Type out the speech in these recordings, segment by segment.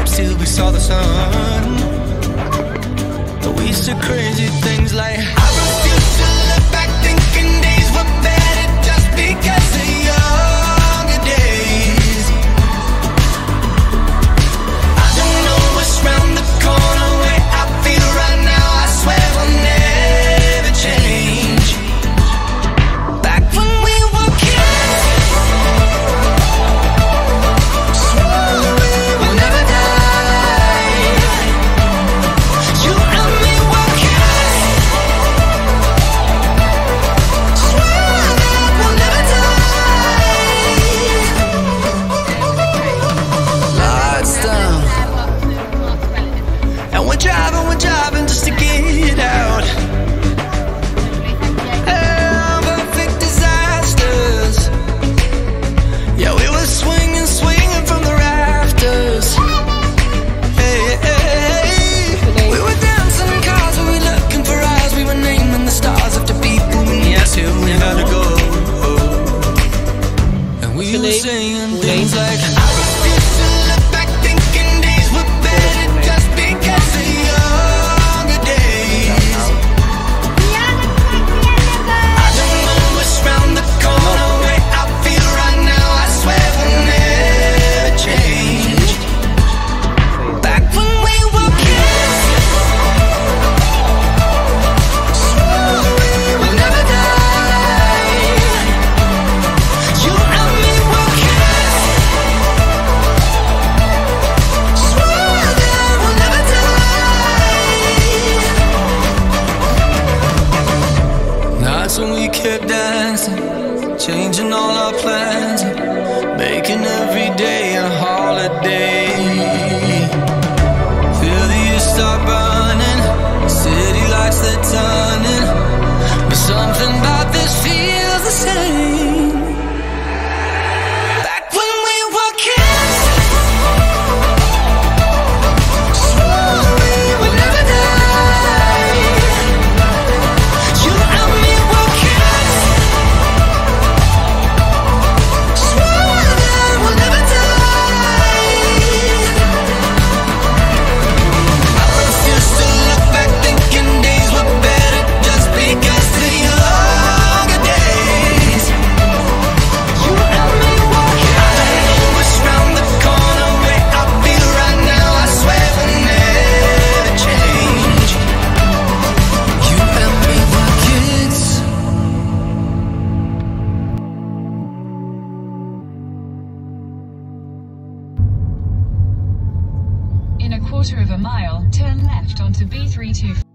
ships till we saw the sun. We said crazy things like I refuse to. quarter of a mile, turn left onto B32.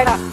Venga.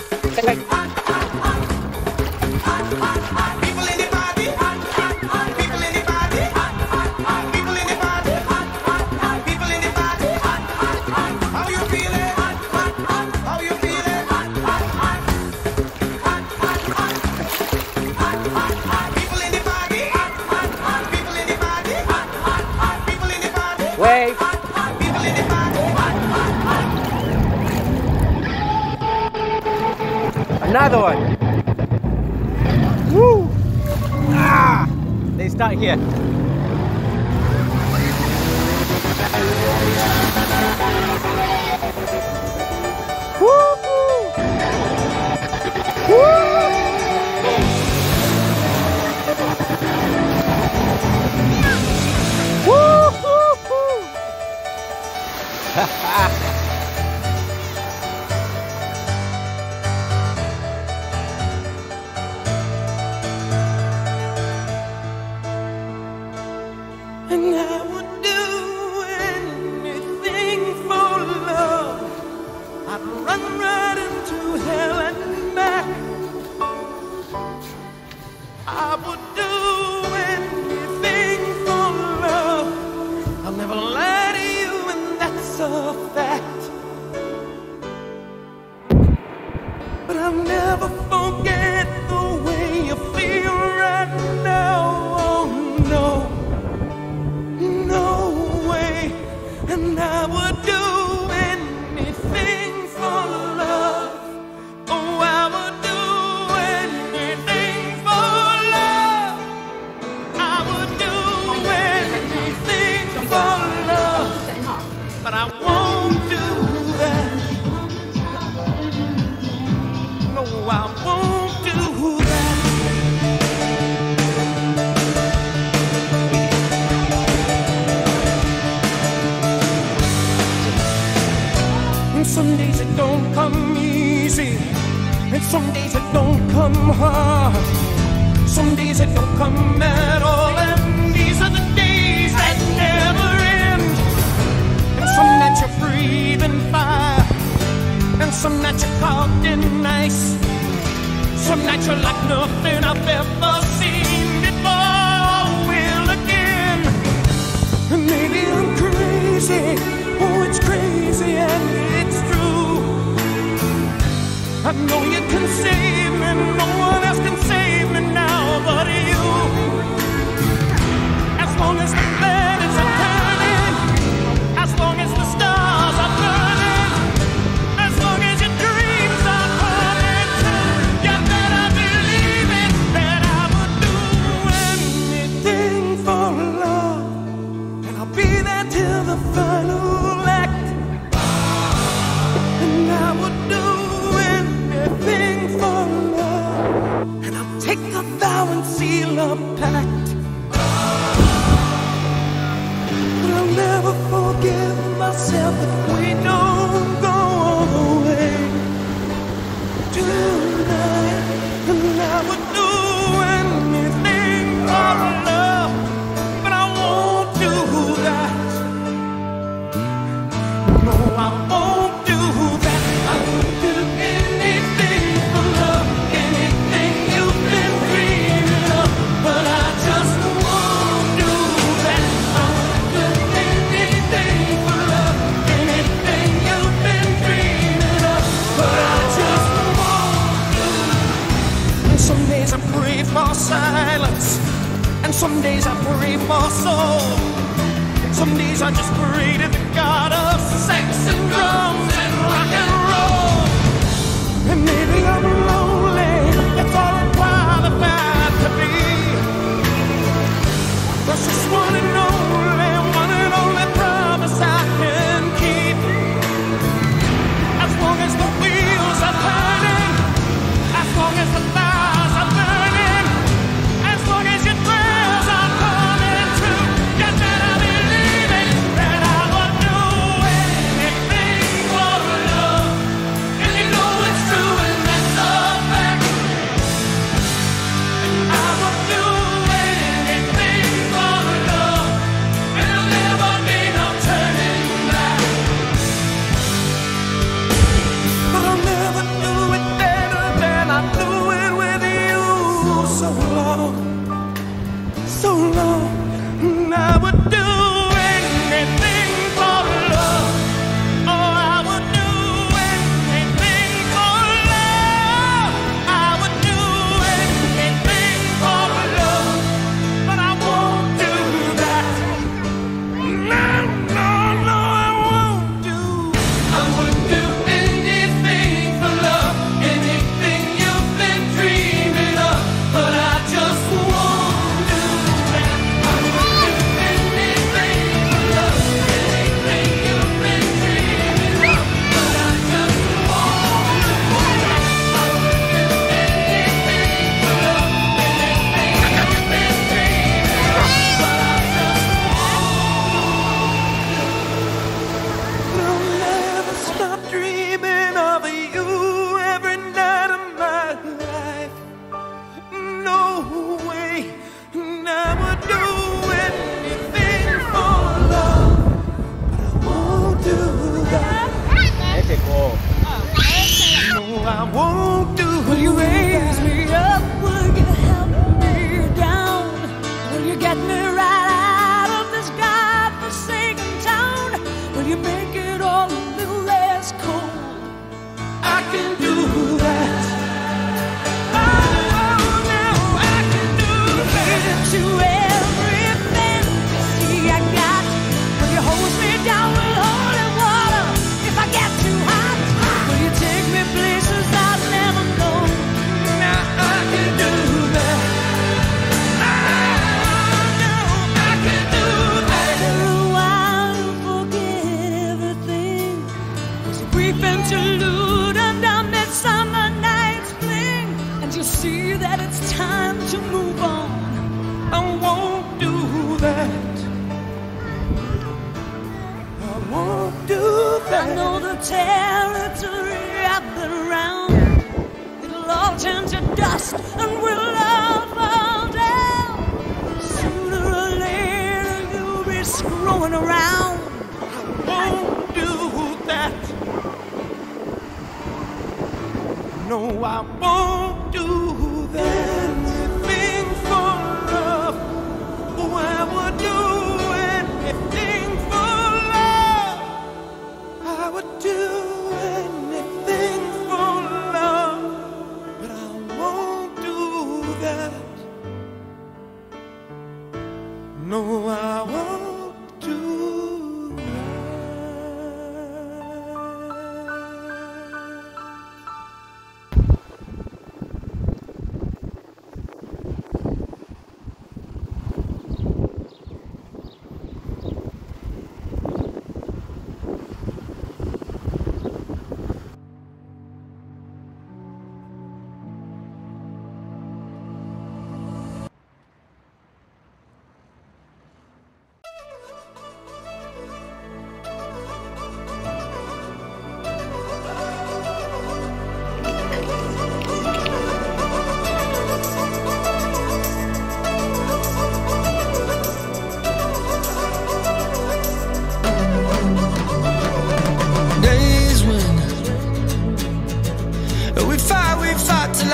don't come easy, and some days it don't come hard. Some days it don't come at all, and these are the days that never end. And some nights you're breathing fire, and some nights you're caught in ice. Some nights you're like nothing I've ever seen before. Will again, and maybe I'm crazy. Oh, it's crazy and it's true. I know you can save me, no one else can save me now but you. As long as I won't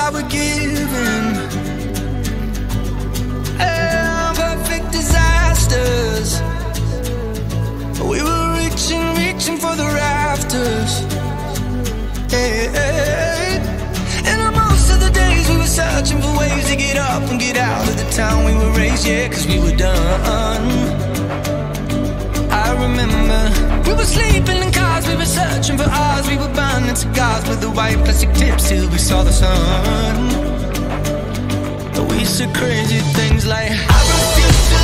I was given. Perfect disasters. We were reaching, reaching for the rafters. Hey, and on most of the days we were searching for ways to get up and get out of the town we were raised, yeah, cause we were done. I remember we were sleeping searching for ours, we were burning cigars with the white plastic tips till we saw the sun. We said crazy things like, I